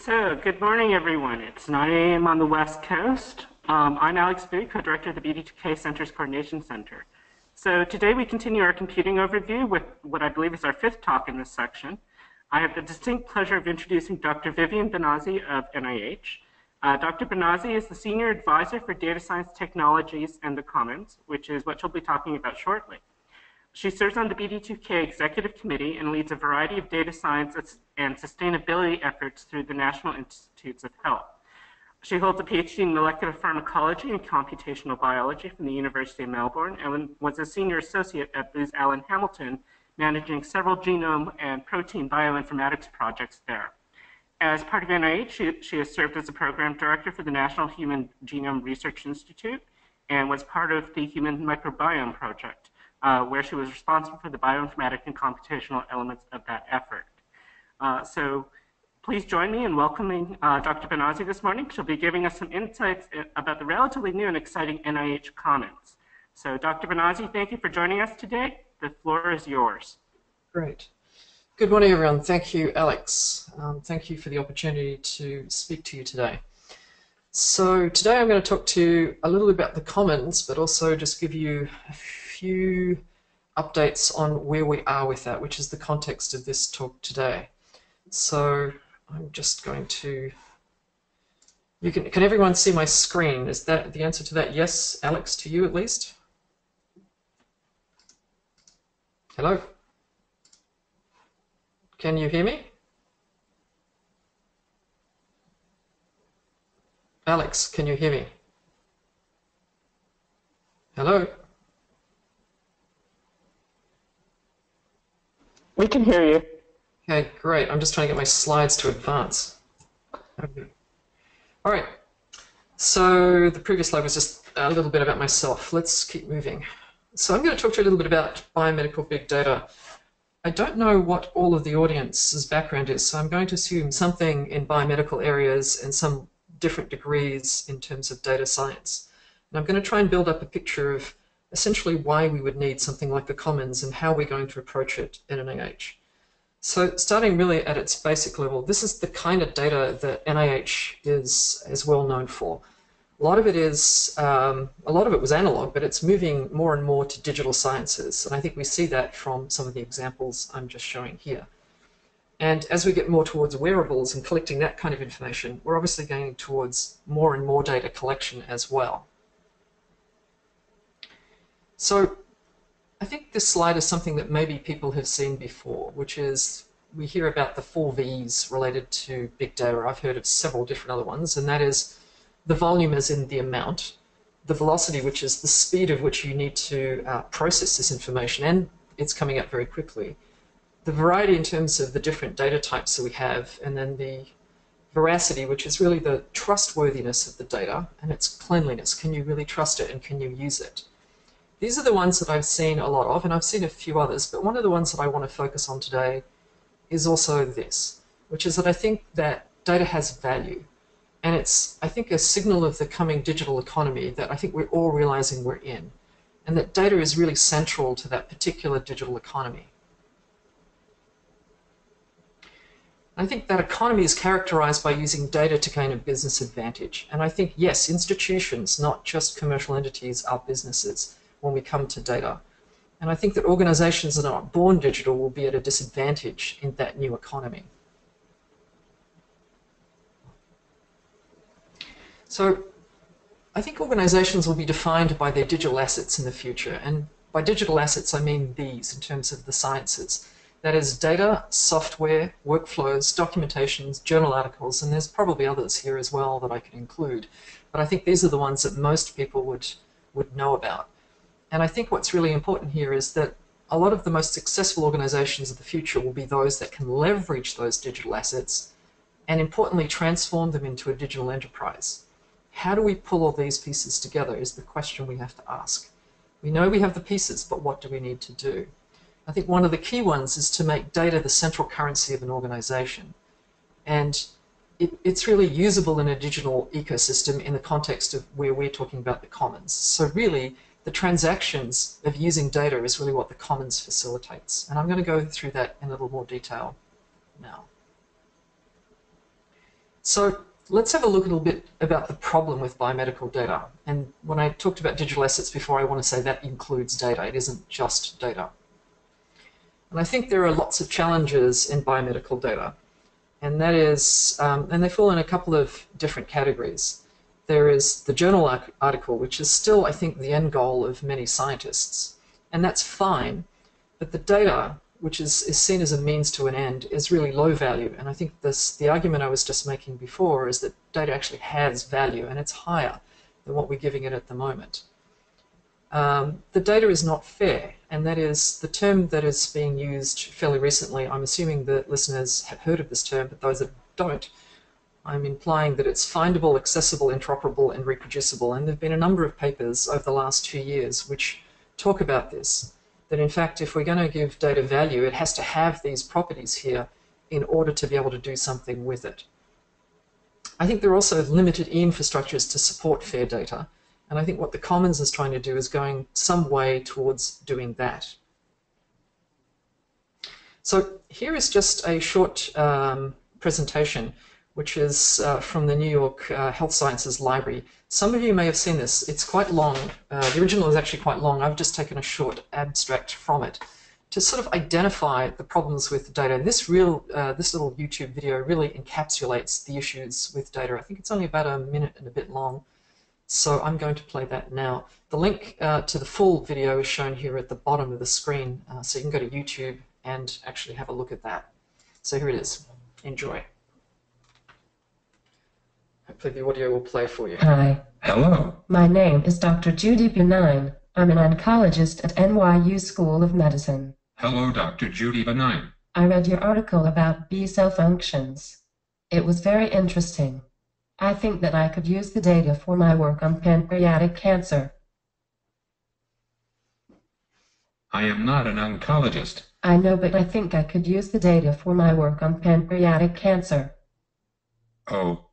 So, good morning, everyone. It's 9 a.m. on the West Coast. Um, I'm Alex Bui, co-director of the BD2K Center's Coordination Center. So today we continue our computing overview with what I believe is our fifth talk in this section. I have the distinct pleasure of introducing Dr. Vivien Bonazzi of NIH. Uh, Dr. Bonazzi is the Senior Advisor for Data Science Technologies and the Commons, which is what she'll be talking about shortly. She serves on the BD2K Executive Committee and leads a variety of data science and sustainability efforts through the National Institutes of Health. She holds a PhD in molecular pharmacology and computational biology from the University of Melbourne and was a senior associate at Booz Allen Hamilton, managing several genome and protein bioinformatics projects there. As part of NIH, she, she has served as a program director for the National Human Genome Research Institute and was part of the Human Microbiome Project uh, where she was responsible for the bioinformatic and computational elements of that effort. Uh, so please join me in welcoming uh, Dr. Bonazzi this morning. She'll be giving us some insights uh, about the relatively new and exciting NIH Commons. So Dr. Bonazzi, thank you for joining us today. The floor is yours. Great. Good morning, everyone. Thank you, Alex. Um, thank you for the opportunity to speak to you today. So today I'm going to talk to you a little bit about the Commons, but also just give you a few updates on where we are with that, which is the context of this talk today. So I'm just going to. You can can everyone see my screen? Is that the answer to that? Yes, Alex, to you at least. Hello. Can you hear me? Alex, can you hear me? Hello. We can hear you. Okay, great. I'm just trying to get my slides to advance. All right. So the previous slide was just a little bit about myself. Let's keep moving. So I'm going to talk to you a little bit about biomedical big data. I don't know what all of the audience's background is, so I'm going to assume something in biomedical areas and some different degrees in terms of data science. And I'm going to try and build up a picture of essentially why we would need something like the Commons and how we're going to approach it in NIH. So starting really at its basic level, this is the kind of data that NIH is, is well known for. A lot of it is, um, a lot of it was analog, but it's moving more and more to digital sciences. And I think we see that from some of the examples I'm just showing here. And as we get more towards wearables and collecting that kind of information, we're obviously going towards more and more data collection as well. So I think this slide is something that maybe people have seen before, which is we hear about the four V's related to big data. I've heard of several different other ones, and that is the volume as in the amount, the velocity, which is the speed of which you need to uh, process this information, and it's coming up very quickly. The variety in terms of the different data types that we have, and then the veracity, which is really the trustworthiness of the data and its cleanliness. Can you really trust it and can you use it? These are the ones that I've seen a lot of, and I've seen a few others, but one of the ones that I want to focus on today is also this, which is that I think that data has value. And it's, I think, a signal of the coming digital economy that I think we're all realizing we're in. And that data is really central to that particular digital economy. I think that economy is characterized by using data to gain a business advantage. And I think, yes, institutions, not just commercial entities, are businesses when we come to data. And I think that organizations that are not born digital will be at a disadvantage in that new economy. So I think organizations will be defined by their digital assets in the future. And by digital assets, I mean these in terms of the sciences. That is data, software, workflows, documentations, journal articles, and there's probably others here as well that I could include. But I think these are the ones that most people would, would know about. And I think what's really important here is that a lot of the most successful organizations of the future will be those that can leverage those digital assets and importantly transform them into a digital enterprise. How do we pull all these pieces together is the question we have to ask. We know we have the pieces, but what do we need to do? I think one of the key ones is to make data the central currency of an organization. And it, it's really usable in a digital ecosystem in the context of where we're talking about the commons. So really, the transactions of using data is really what the commons facilitates. And I'm going to go through that in a little more detail now. So let's have a look a little bit about the problem with biomedical data. And when I talked about digital assets before, I want to say that includes data. It isn't just data. And I think there are lots of challenges in biomedical data. And that is, um, and they fall in a couple of different categories. There is the journal article, which is still, I think, the end goal of many scientists. And that's fine. But the data which is, is seen as a means to an end, is really low value. And I think this, the argument I was just making before is that data actually has value and it's higher than what we're giving it at the moment. Um, the data is not fair, and that is the term that is being used fairly recently. I'm assuming that listeners have heard of this term, but those that don't, I'm implying that it's findable, accessible, interoperable, and reproducible. And there have been a number of papers over the last two years which talk about this that in fact, if we're going to give data value, it has to have these properties here in order to be able to do something with it. I think there are also limited e-infrastructures to support fair data, and I think what the Commons is trying to do is going some way towards doing that. So here is just a short um, presentation which is uh, from the New York uh, Health Sciences Library. Some of you may have seen this. It's quite long. Uh, the original is actually quite long. I've just taken a short abstract from it to sort of identify the problems with data. This real, uh, this little YouTube video really encapsulates the issues with data. I think it's only about a minute and a bit long. So I'm going to play that now. The link uh, to the full video is shown here at the bottom of the screen, uh, so you can go to YouTube and actually have a look at that. So here it is. Enjoy. Hopefully the audio will play for you. Hi. Hello. My name is Dr. Judy Benign. I'm an oncologist at NYU School of Medicine. Hello, Dr. Judy Benign. I read your article about B cell functions. It was very interesting. I think that I could use the data for my work on pancreatic cancer. I am not an oncologist. I know, but I think I could use the data for my work on pancreatic cancer. Oh,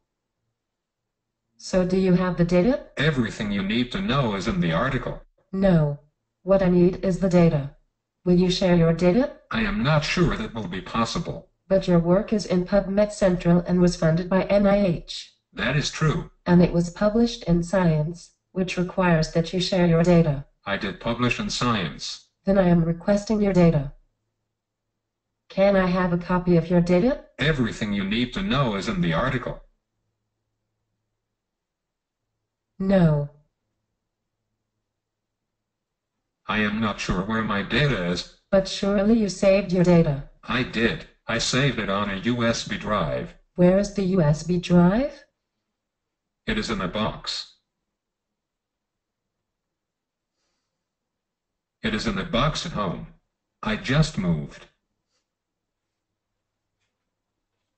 so do you have the data? Everything you need to know is in the article. No. What I need is the data. Will you share your data? I am not sure that will be possible. But your work is in PubMed Central and was funded by NIH. That is true. And it was published in Science, which requires that you share your data. I did publish in Science. Then I am requesting your data. Can I have a copy of your data? Everything you need to know is in the article. No. I am not sure where my data is. But surely you saved your data. I did. I saved it on a USB drive. Where is the USB drive? It is in the box. It is in the box at home. I just moved.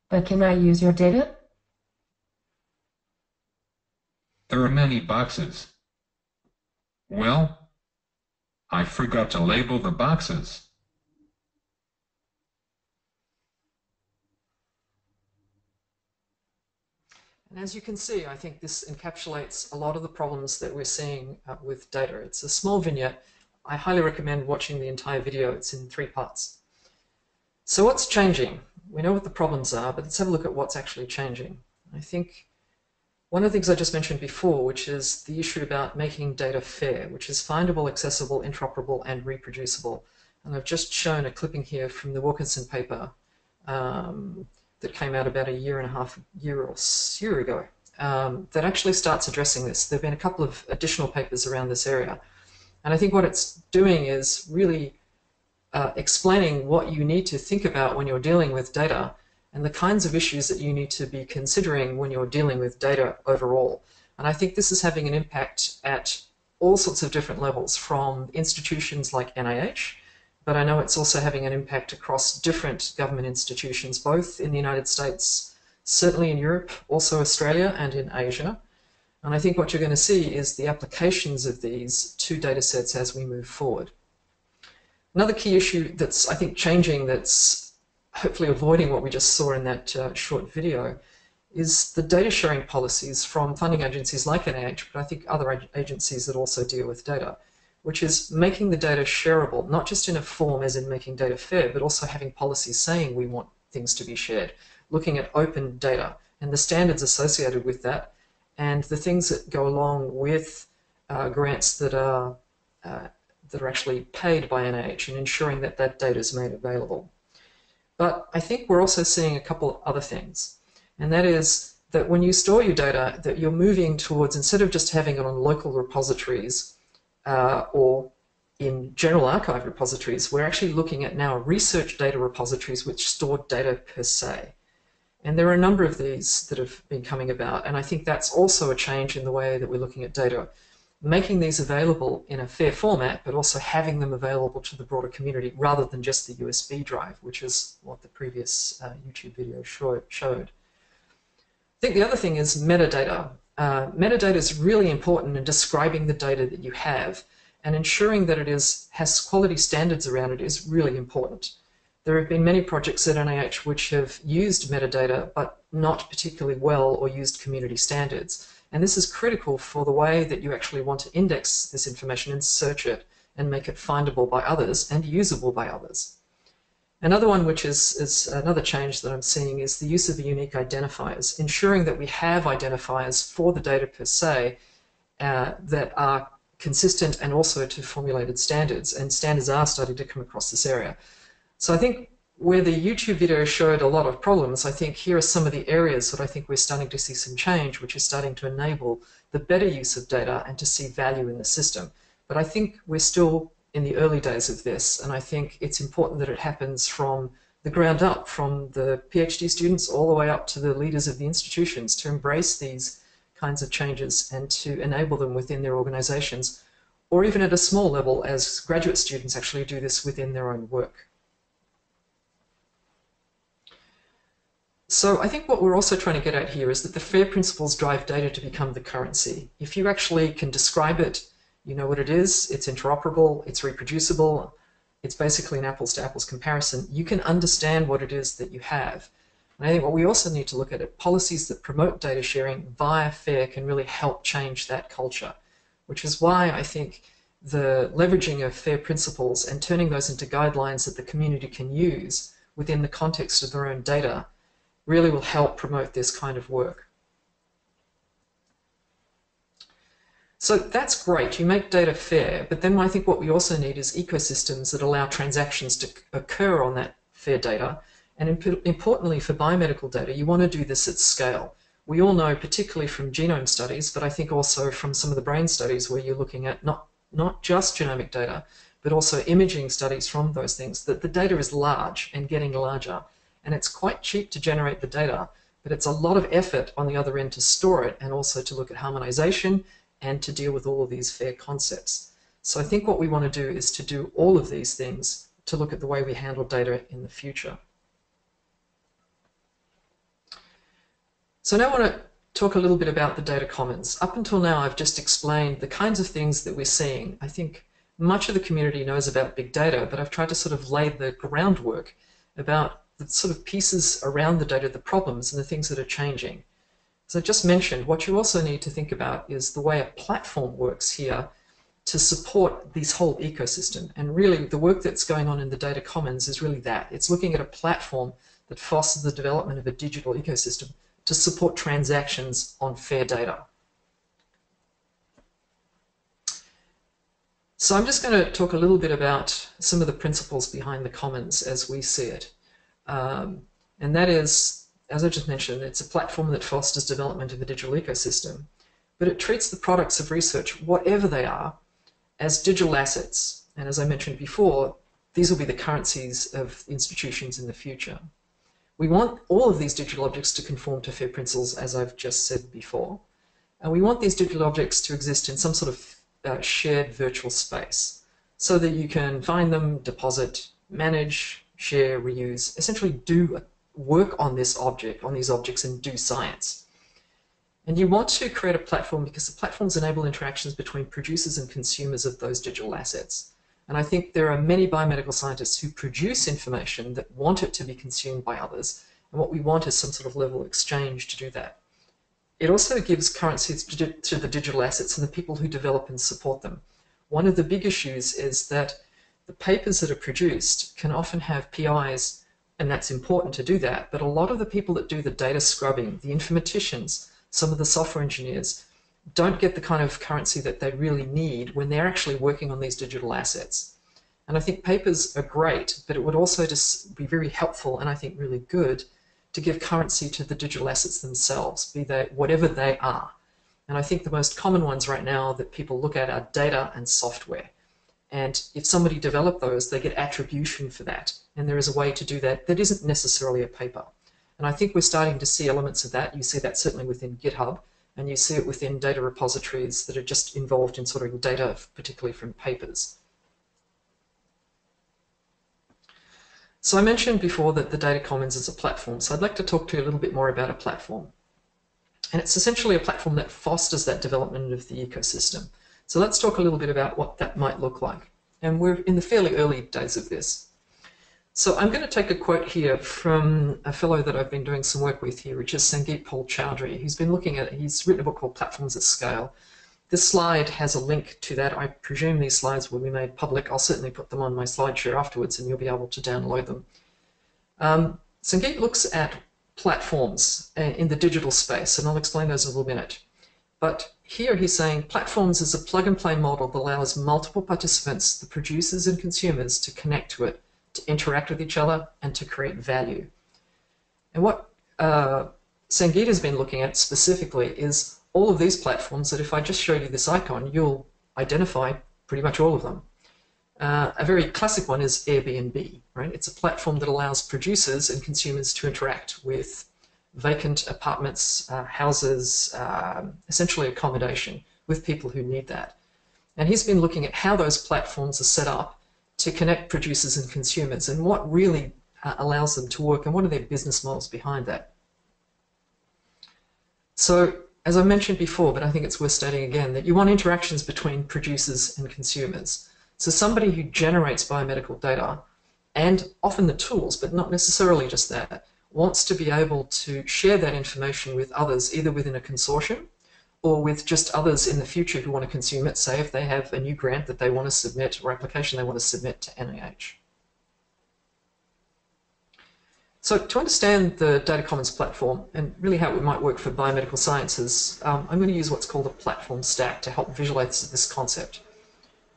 But can I use your data? There are many boxes. Well, I forgot to label the boxes. And as you can see, I think this encapsulates a lot of the problems that we're seeing uh, with data. It's a small vignette. I highly recommend watching the entire video. It's in three parts. So what's changing? We know what the problems are, but let's have a look at what's actually changing. I think one of the things I just mentioned before, which is the issue about making data fair, which is findable, accessible, interoperable, and reproducible. And I've just shown a clipping here from the Wilkinson paper um, that came out about a year and a half, year or year ago, um, that actually starts addressing this. There have been a couple of additional papers around this area. And I think what it's doing is really uh, explaining what you need to think about when you're dealing with data and the kinds of issues that you need to be considering when you're dealing with data overall. And I think this is having an impact at all sorts of different levels from institutions like NIH, but I know it's also having an impact across different government institutions, both in the United States, certainly in Europe, also Australia, and in Asia. And I think what you're going to see is the applications of these two data sets as we move forward. Another key issue that's, I think, changing that's hopefully avoiding what we just saw in that uh, short video, is the data sharing policies from funding agencies like NIH, but I think other ag agencies that also deal with data, which is making the data shareable, not just in a form as in making data fair, but also having policies saying we want things to be shared, looking at open data, and the standards associated with that, and the things that go along with uh, grants that are uh, that are actually paid by NIH and ensuring that that data is made available. But I think we're also seeing a couple other things, and that is that when you store your data, that you're moving towards instead of just having it on local repositories uh, or in general archive repositories, we're actually looking at now research data repositories which store data per se. And there are a number of these that have been coming about, and I think that's also a change in the way that we're looking at data. Making these available in a fair format, but also having them available to the broader community rather than just the USB drive, which is what the previous uh, YouTube video showed. I think the other thing is metadata. Uh, metadata is really important in describing the data that you have and ensuring that it is has quality standards around it is really important. There have been many projects at NIH which have used metadata but not particularly well or used community standards. And this is critical for the way that you actually want to index this information and search it and make it findable by others and usable by others. Another one which is, is another change that I'm seeing is the use of unique identifiers, ensuring that we have identifiers for the data per se uh, that are consistent and also to formulated standards, and standards are starting to come across this area. So I think where the YouTube video showed a lot of problems, I think here are some of the areas that I think we're starting to see some change, which is starting to enable the better use of data and to see value in the system. But I think we're still in the early days of this, and I think it's important that it happens from the ground up, from the PhD students all the way up to the leaders of the institutions to embrace these kinds of changes and to enable them within their organizations, or even at a small level as graduate students actually do this within their own work. So I think what we're also trying to get at here is that the FAIR principles drive data to become the currency. If you actually can describe it, you know what it is, it's interoperable, it's reproducible, it's basically an apples to apples comparison, you can understand what it is that you have. And I think what we also need to look at are policies that promote data sharing via FAIR can really help change that culture, which is why I think the leveraging of FAIR principles and turning those into guidelines that the community can use within the context of their own data really will help promote this kind of work. So that's great, you make data fair, but then I think what we also need is ecosystems that allow transactions to occur on that fair data and imp importantly, for biomedical data, you want to do this at scale. We all know, particularly from genome studies, but I think also from some of the brain studies where you're looking at not, not just genomic data, but also imaging studies from those things, that the data is large and getting larger. And it's quite cheap to generate the data, but it's a lot of effort on the other end to store it and also to look at harmonization and to deal with all of these fair concepts. So I think what we want to do is to do all of these things to look at the way we handle data in the future. So now I want to talk a little bit about the data commons. Up until now, I've just explained the kinds of things that we're seeing. I think much of the community knows about big data, but I've tried to sort of lay the groundwork about the sort of pieces around the data, the problems and the things that are changing. As I just mentioned, what you also need to think about is the way a platform works here to support this whole ecosystem. And really, the work that's going on in the data commons is really that. It's looking at a platform that fosters the development of a digital ecosystem to support transactions on fair data. So I'm just going to talk a little bit about some of the principles behind the commons as we see it. Um, and that is, as I just mentioned, it's a platform that fosters development of a digital ecosystem, but it treats the products of research, whatever they are, as digital assets. And as I mentioned before, these will be the currencies of institutions in the future. We want all of these digital objects to conform to FAIR principles, as I've just said before. And we want these digital objects to exist in some sort of uh, shared virtual space so that you can find them, deposit, manage, share, reuse, essentially do work on this object, on these objects and do science. And you want to create a platform because the platforms enable interactions between producers and consumers of those digital assets. And I think there are many biomedical scientists who produce information that want it to be consumed by others. And what we want is some sort of level of exchange to do that. It also gives currency to the digital assets and the people who develop and support them. One of the big issues is that the papers that are produced can often have PIs and that's important to do that. But a lot of the people that do the data scrubbing, the informaticians, some of the software engineers, don't get the kind of currency that they really need when they're actually working on these digital assets. And I think papers are great, but it would also just be very helpful and I think really good to give currency to the digital assets themselves, be they whatever they are. And I think the most common ones right now that people look at are data and software. And if somebody developed those, they get attribution for that. And there is a way to do that that isn't necessarily a paper. And I think we're starting to see elements of that. You see that certainly within GitHub, and you see it within data repositories that are just involved in sorting data, particularly from papers. So I mentioned before that the Data Commons is a platform, so I'd like to talk to you a little bit more about a platform. And it's essentially a platform that fosters that development of the ecosystem. So let's talk a little bit about what that might look like. And we're in the fairly early days of this. So I'm going to take a quote here from a fellow that I've been doing some work with here, which is Sangeet Paul Choudary. He's been looking at, he's written a book called Platforms at Scale. This slide has a link to that. I presume these slides will be made public. I'll certainly put them on my SlideShare afterwards and you'll be able to download them. Um, Sangeet looks at platforms uh, in the digital space, and I'll explain those in a little minute. But here he's saying platforms is a plug and play model that allows multiple participants, the producers and consumers, to connect to it, to interact with each other, and to create value. And what uh, Sangeet has been looking at specifically is all of these platforms that if I just show you this icon, you'll identify pretty much all of them. Uh, a very classic one is Airbnb, right? It's a platform that allows producers and consumers to interact with vacant apartments, uh, houses, um, essentially accommodation with people who need that. And he's been looking at how those platforms are set up to connect producers and consumers and what really uh, allows them to work and what are their business models behind that. So, as I mentioned before, but I think it's worth stating again, that you want interactions between producers and consumers. So somebody who generates biomedical data, and often the tools, but not necessarily just that, wants to be able to share that information with others, either within a consortium or with just others in the future who want to consume it, say if they have a new grant that they want to submit or application they want to submit to NIH. So to understand the Data Commons platform and really how it might work for biomedical sciences, um, I'm going to use what's called a platform stack to help visualize this concept.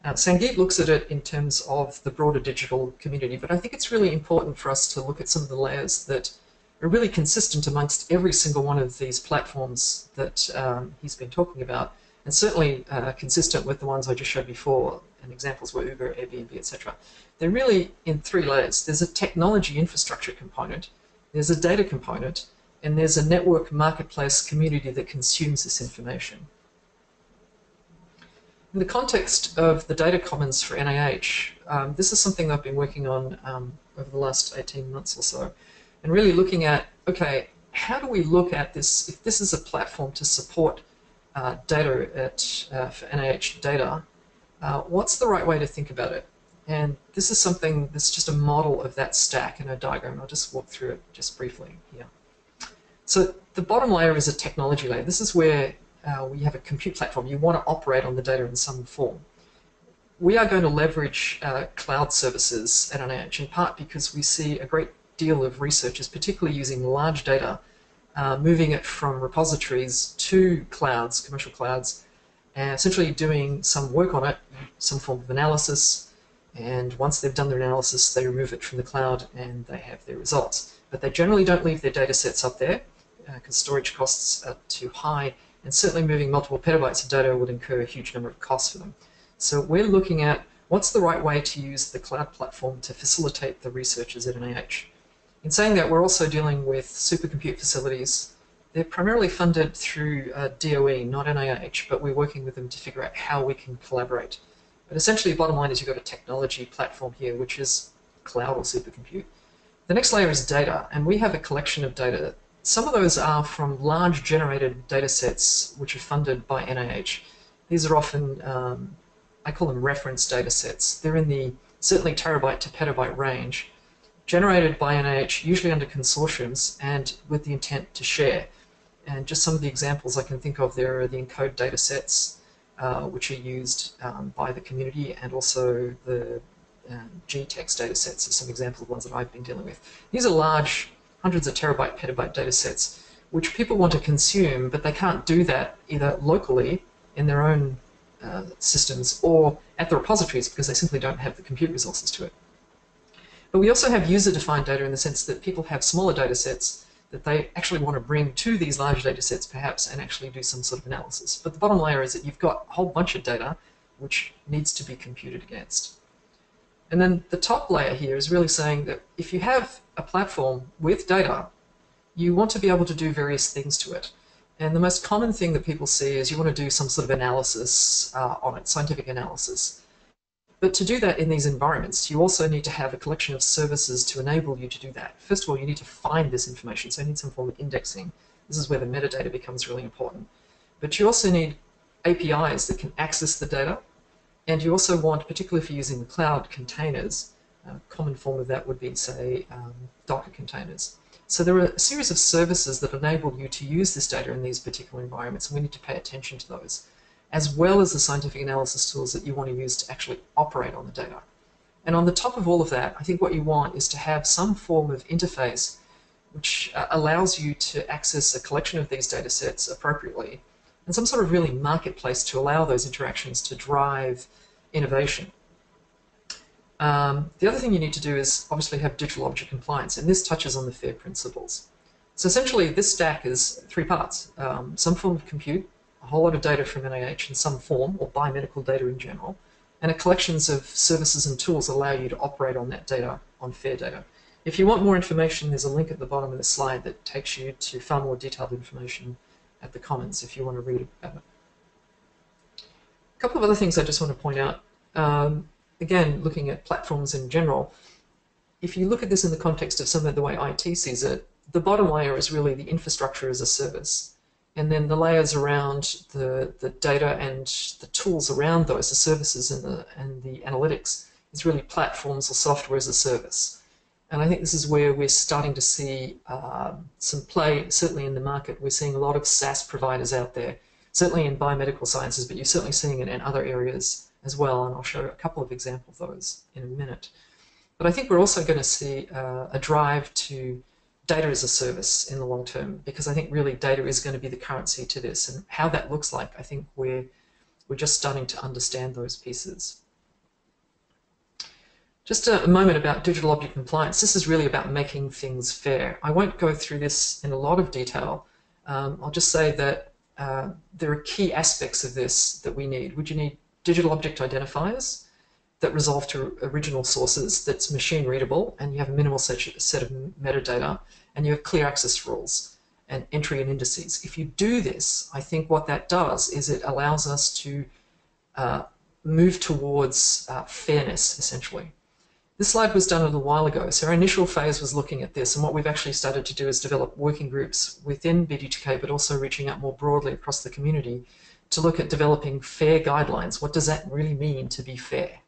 Uh, Sangeet looks at it in terms of the broader digital community, but I think it's really important for us to look at some of the layers that are really consistent amongst every single one of these platforms that um, he's been talking about, and certainly uh, consistent with the ones I just showed before, and examples were Uber, Airbnb, etc. They're really in three layers. There's a technology infrastructure component, there's a data component, and there's a network marketplace community that consumes this information. In the context of the data commons for NIH, um, this is something I've been working on um, over the last 18 months or so, and really looking at, okay, how do we look at this, if this is a platform to support uh, data at, uh, for NIH data, uh, what's the right way to think about it? And this is something that's just a model of that stack in a diagram. I'll just walk through it just briefly here. So the bottom layer is a technology layer. This is where uh, we have a compute platform, you want to operate on the data in some form. We are going to leverage uh, cloud services at NIH in part because we see a great deal of researchers, particularly using large data, uh, moving it from repositories to clouds, commercial clouds, and essentially doing some work on it, some form of analysis, and once they've done their analysis, they remove it from the cloud and they have their results. But they generally don't leave their data sets up there because uh, storage costs are too high and certainly moving multiple petabytes of data would incur a huge number of costs for them. So we're looking at what's the right way to use the cloud platform to facilitate the researchers at NIH. In saying that, we're also dealing with supercompute facilities. They're primarily funded through uh, DOE, not NIH, but we're working with them to figure out how we can collaborate. But essentially, the bottom line is you've got a technology platform here, which is cloud or supercompute. The next layer is data, and we have a collection of data some of those are from large generated data sets which are funded by NIH. These are often, um, I call them reference data sets. They're in the certainly terabyte to petabyte range, generated by NIH, usually under consortiums and with the intent to share. And just some of the examples I can think of there are the ENCODE data sets, uh, which are used um, by the community, and also the um, GTeX data sets are some examples of ones that I've been dealing with. These are large, hundreds of terabyte, petabyte data sets, which people want to consume, but they can't do that either locally in their own uh, systems or at the repositories because they simply don't have the compute resources to it. But we also have user-defined data in the sense that people have smaller data sets that they actually want to bring to these large data sets perhaps and actually do some sort of analysis. But the bottom layer is that you've got a whole bunch of data which needs to be computed against. And then the top layer here is really saying that if you have a platform with data, you want to be able to do various things to it. And the most common thing that people see is you want to do some sort of analysis uh, on it, scientific analysis. But to do that in these environments, you also need to have a collection of services to enable you to do that. First of all, you need to find this information, so you need some form of indexing. This is where the metadata becomes really important. But you also need APIs that can access the data, and you also want, particularly if you're using the cloud containers, a common form of that would be, say, um, Docker containers. So there are a series of services that enable you to use this data in these particular environments, and we need to pay attention to those, as well as the scientific analysis tools that you want to use to actually operate on the data. And on the top of all of that, I think what you want is to have some form of interface which uh, allows you to access a collection of these data sets appropriately and some sort of really marketplace to allow those interactions to drive innovation. Um, the other thing you need to do is obviously have digital object compliance, and this touches on the FAIR principles. So essentially, this stack is three parts. Um, some form of compute, a whole lot of data from NIH in some form, or biomedical data in general, and a collections of services and tools allow you to operate on that data, on FAIR data. If you want more information, there's a link at the bottom of the slide that takes you to far more detailed information at the Commons if you want to read about it. A couple of other things I just want to point out. Um, again, looking at platforms in general, if you look at this in the context of some of the way IT sees it, the bottom layer is really the infrastructure as a service. And then the layers around the, the data and the tools around those, the services and the, and the analytics, is really platforms or software as a service. And I think this is where we're starting to see um, some play, certainly in the market. We're seeing a lot of SaaS providers out there, certainly in biomedical sciences, but you're certainly seeing it in other areas as well. And I'll show a couple of examples of those in a minute. But I think we're also going to see uh, a drive to data as a service in the long term, because I think really data is going to be the currency to this. And how that looks like, I think we're, we're just starting to understand those pieces. Just a, moment about digital object compliance. This is really about making things fair. I won't go through this in a lot of detail. Um, I'll just say that uh, there are key aspects of this that we need. Would you need digital object identifiers that resolve to original sources that's machine readable and you have a minimal set, of metadata and you have clear access rules and entry and indices. If you do this, I think what that does is it allows us to uh, move towards uh, fairness, essentially. This slide was done a little while ago, so our initial phase was looking at this, and what we've actually started to do is develop working groups within BD2K, but also reaching out more broadly across the community to look at developing fair guidelines. What does that really mean to be fair?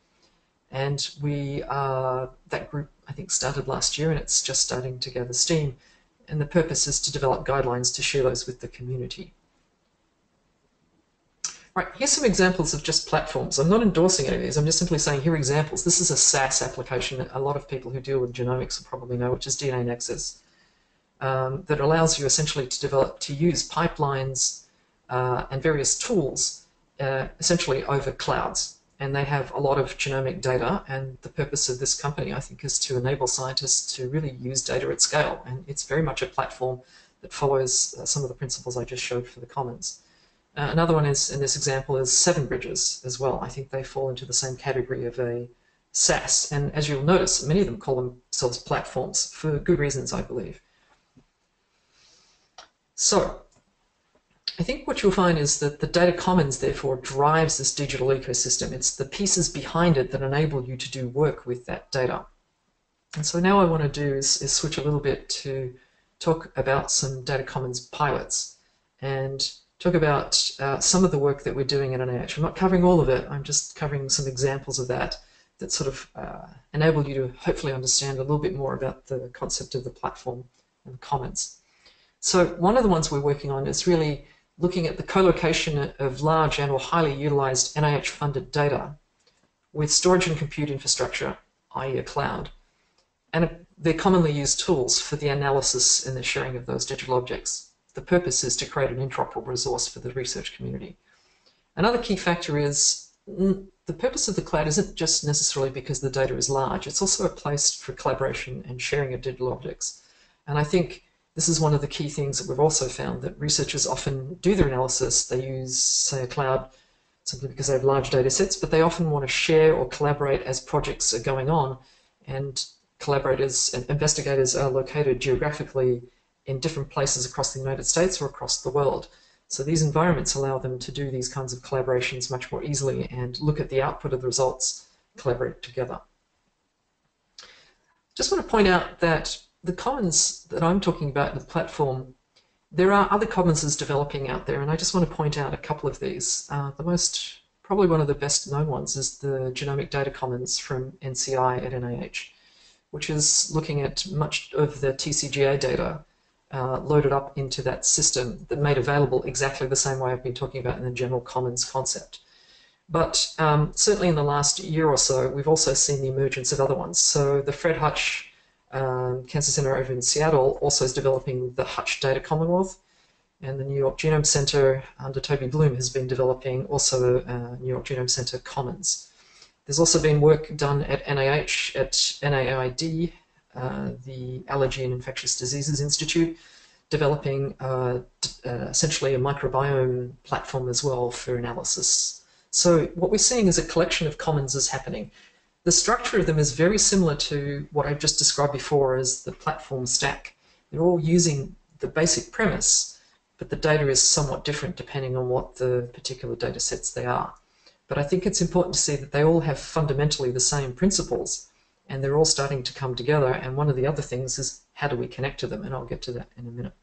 And we, uh, that group, I think, started last year, and it's just starting to gather steam. And the purpose is to develop guidelines to share those with the community. Right, here's some examples of just platforms. I'm not endorsing any of these, I'm just simply saying here are examples. This is a SaaS application a lot of people who deal with genomics will probably know, which is DNAnexus, um, that allows you essentially to develop, to use pipelines uh, and various tools uh, essentially over clouds. And they have a lot of genomic data, and the purpose of this company, I think, is to enable scientists to really use data at scale. And it's very much a platform that follows uh, some of the principles I just showed for the commons. Uh, another one is, in this example, is Seven Bridges as well. I think they fall into the same category of a SaaS. And as you'll notice, many of them call themselves platforms for good reasons, I believe. So, I think what you'll find is that the data commons, therefore, drives this digital ecosystem. It's the pieces behind it that enable you to do work with that data. And so now I want to do is, is switch a little bit to talk about some data commons pilots. And talk about uh, some of the work that we're doing at NIH. I'm not covering all of it, I'm just covering some examples of that that sort of uh, enable you to hopefully understand a little bit more about the concept of the platform and the commons. So one of the ones we're working on is really looking at the co-location of large and or highly utilized NIH-funded data with storage and compute infrastructure i.e. a cloud. And they're commonly used tools for the analysis and the sharing of those digital objects. The purpose is to create an interoperable resource for the research community. Another key factor is mm, the purpose of the cloud isn't just necessarily because the data is large, it's also a place for collaboration and sharing of digital objects. And I think this is one of the key things that we've also found that researchers often do their analysis. They use, say, a cloud simply because they have large data sets, but they often want to share or collaborate as projects are going on. And collaborators and investigators are located geographically in different places across the United States or across the world. So these environments allow them to do these kinds of collaborations much more easily and look at the output of the results, collaborate together. Just want to point out that the commons that I'm talking about in the platform, there are other commonses developing out there, and I just want to point out a couple of these. Uh, the most, probably one of the best known ones is the Genomic Data Commons from NCI at NIH, which is looking at much of the TCGA data uh, loaded up into that system that made available exactly the same way I've been talking about in the general commons concept. But um, certainly in the last year or so, we've also seen the emergence of other ones. So the Fred Hutch um, Cancer Center over in Seattle also is developing the Hutch Data Commonwealth, and the New York Genome Center under Toby Bloom has been developing also uh, New York Genome Center Commons. There's also been work done at NIH, at NIAID, uh, the Allergy and Infectious Diseases Institute, developing uh, uh, essentially a microbiome platform as well for analysis. So what we're seeing is a collection of commons is happening. The structure of them is very similar to what I've just described before as the platform stack. They're all using the basic premise, but the data is somewhat different depending on what the particular data sets they are. But I think it's important to see that they all have fundamentally the same principles and they're all starting to come together. And one of the other things is how do we connect to them? And I'll get to that in a minute.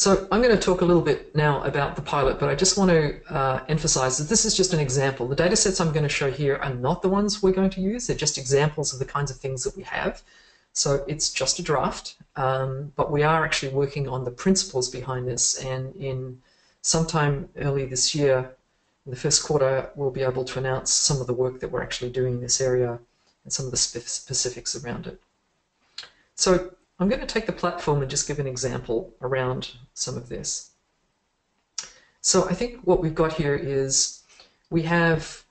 So I'm going to talk a little bit now about the pilot, but I just want to uh, emphasize that this is just an example. The data sets I'm going to show here are not the ones we're going to use. They're just examples of the kinds of things that we have. So it's just a draft, um, but we are actually working on the principles behind this. And in sometime early this year, in the first quarter, we'll be able to announce some of the work that we're actually doing in this area and some of the specifics around it. So I'm going to take the platform and just give an example around some of this. So I think what we've got here is we have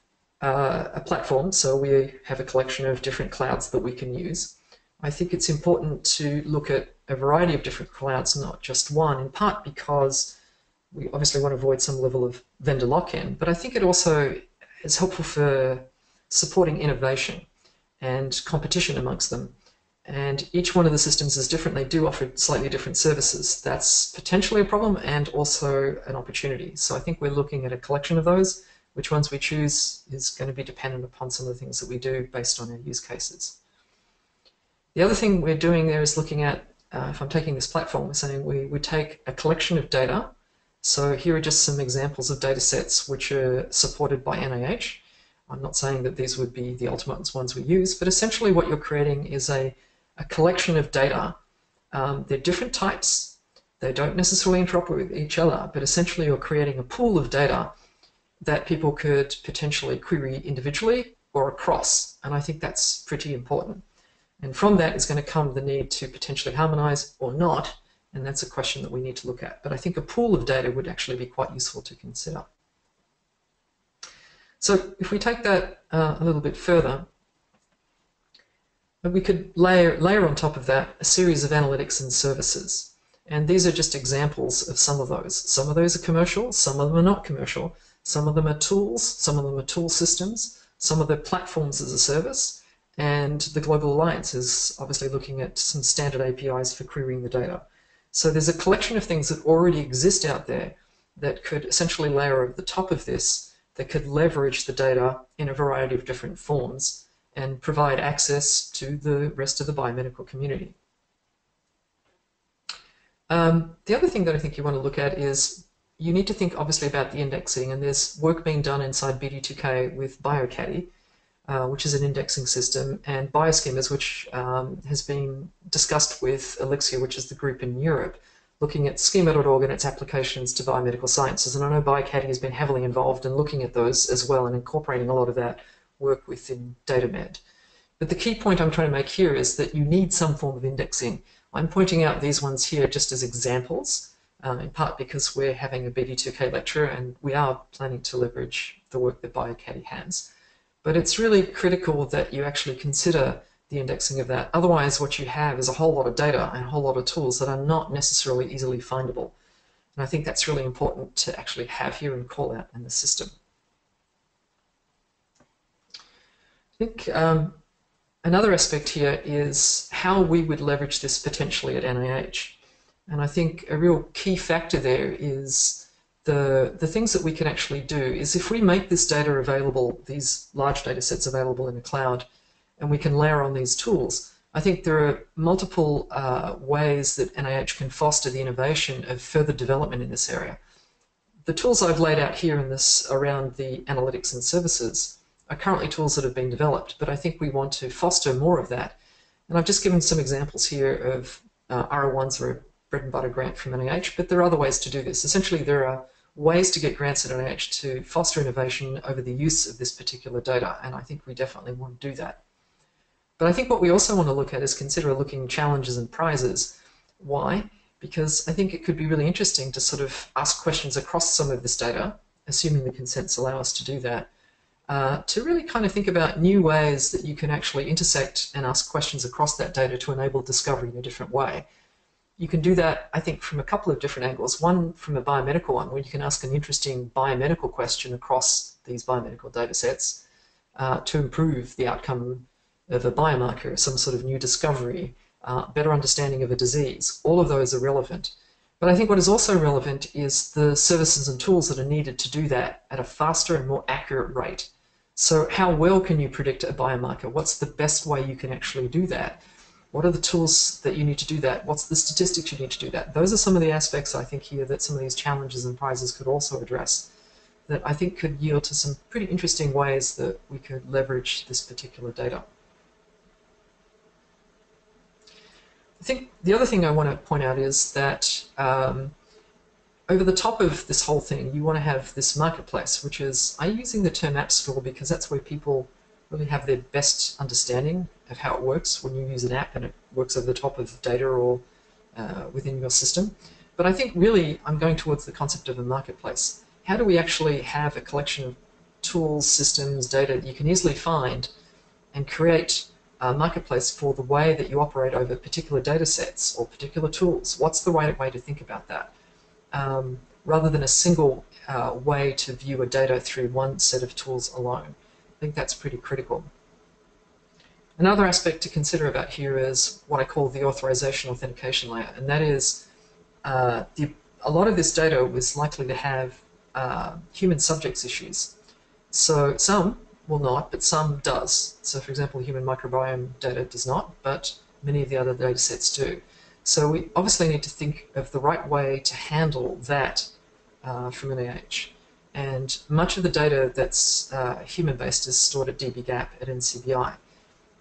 uh, a platform, so we have a collection of different clouds that we can use. I think it's important to look at a variety of different clouds, not just one, in part because we obviously want to avoid some level of vendor lock-in, but I think it also is helpful for supporting innovation and competition amongst them and each one of the systems is different. They do offer slightly different services. That's potentially a problem and also an opportunity. So I think we're looking at a collection of those. Which ones we choose is going to be dependent upon some of the things that we do based on our use cases. The other thing we're doing there is looking at, uh, if I'm taking this platform, we're saying we, we take a collection of data. So here are just some examples of data sets which are supported by NIH. I'm not saying that these would be the ultimate ones we use, but essentially what you're creating is a a collection of data. Um, they're different types. They don't necessarily interoperate with each other, but essentially you're creating a pool of data that people could potentially query individually or across. And I think that's pretty important. And from that is going to come the need to potentially harmonize or not. And that's a question that we need to look at. But I think a pool of data would actually be quite useful to consider. So if we take that uh, a little bit further, but we could layer, layer on top of that a series of analytics and services. And these are just examples of some of those. Some of those are commercial, some of them are not commercial. Some of them are tools, some of them are tool systems, some of the platforms as a service, and the Global Alliance is obviously looking at some standard APIs for querying the data. So there's a collection of things that already exist out there that could essentially layer over the top of this that could leverage the data in a variety of different forms and provide access to the rest of the biomedical community. Um, the other thing that I think you want to look at is you need to think obviously about the indexing, and there's work being done inside BD2K with bioCADDIE, uh, which is an indexing system, and Bioschemas, which um, has been discussed with Elixir, which is the group in Europe, looking at schema.org and its applications to biomedical sciences. And I know bioCADDIE has been heavily involved in looking at those as well and incorporating a lot of that work with in DataMed. But the key point I'm trying to make here is that you need some form of indexing. I'm pointing out these ones here just as examples, uh, in part because we're having a BD2K lecture and we are planning to leverage the work that bioCADDIE has. But it's really critical that you actually consider the indexing of that. Otherwise, what you have is a whole lot of data and a whole lot of tools that are not necessarily easily findable. And I think that's really important to actually have here and call out in the system. I think um, another aspect here is how we would leverage this potentially at NIH. And I think a real key factor there is the, the things that we can actually do is if we make this data available, these large data sets available in the cloud, and we can layer on these tools, I think there are multiple uh, ways that NIH can foster the innovation of further development in this area. The tools I've laid out here in this around the analytics and services are currently tools that have been developed, but I think we want to foster more of that. And I've just given some examples here of uh, R01s or a bread and butter grant from NIH, but there are other ways to do this. Essentially, there are ways to get grants at NIH to foster innovation over the use of this particular data, and I think we definitely want to do that. But I think what we also want to look at is consider looking challenges and prizes. Why? Because I think it could be really interesting to sort of ask questions across some of this data, assuming the consents allow us to do that, uh, to really kind of think about new ways that you can actually intersect and ask questions across that data to enable discovery in a different way. You can do that, I think, from a couple of different angles. One from a biomedical one, where you can ask an interesting biomedical question across these biomedical data sets uh, to improve the outcome of a biomarker, some sort of new discovery, uh, better understanding of a disease. All of those are relevant. But I think what is also relevant is the services and tools that are needed to do that at a faster and more accurate rate. So how well can you predict a biomarker? What's the best way you can actually do that? What are the tools that you need to do that? What's the statistics you need to do that? Those are some of the aspects I think here that some of these challenges and prizes could also address that I think could yield to some pretty interesting ways that we could leverage this particular data. I think the other thing I want to point out is that um, over the top of this whole thing, you want to have this marketplace, which is, I'm using the term App Store because that's where people really have their best understanding of how it works when you use an app and it works over the top of data or uh, within your system. But I think really I'm going towards the concept of a marketplace. How do we actually have a collection of tools, systems, data that you can easily find and create a marketplace for the way that you operate over particular data sets or particular tools. What's the right way to think about that? Um, rather than a single uh, way to view a data through one set of tools alone. I think that's pretty critical. Another aspect to consider about here is what I call the authorization authentication layer, and that is uh, the, a lot of this data was likely to have uh, human subjects issues. So some will not, but some does. So for example, human microbiome data does not, but many of the other data sets do. So we obviously need to think of the right way to handle that uh, from NIH. And much of the data that's uh, human-based is stored at dbGaP at NCBI.